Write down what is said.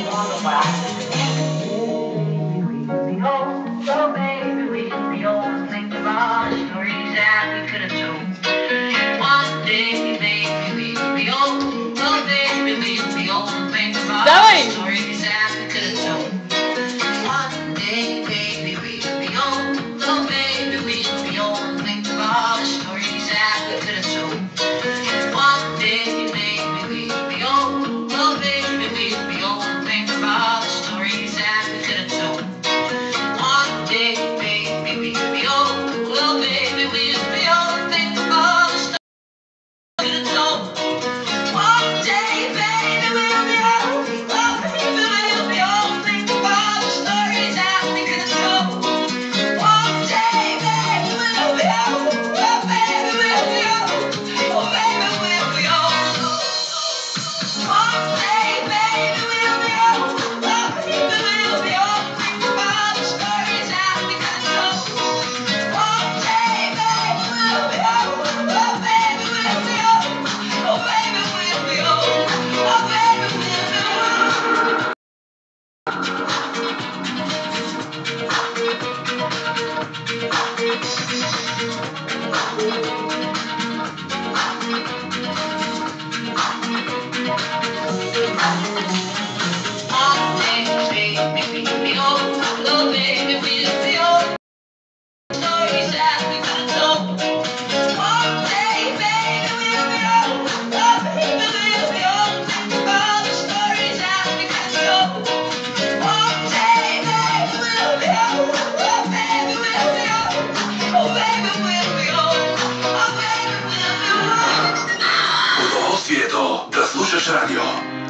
Oh, Campus Radio.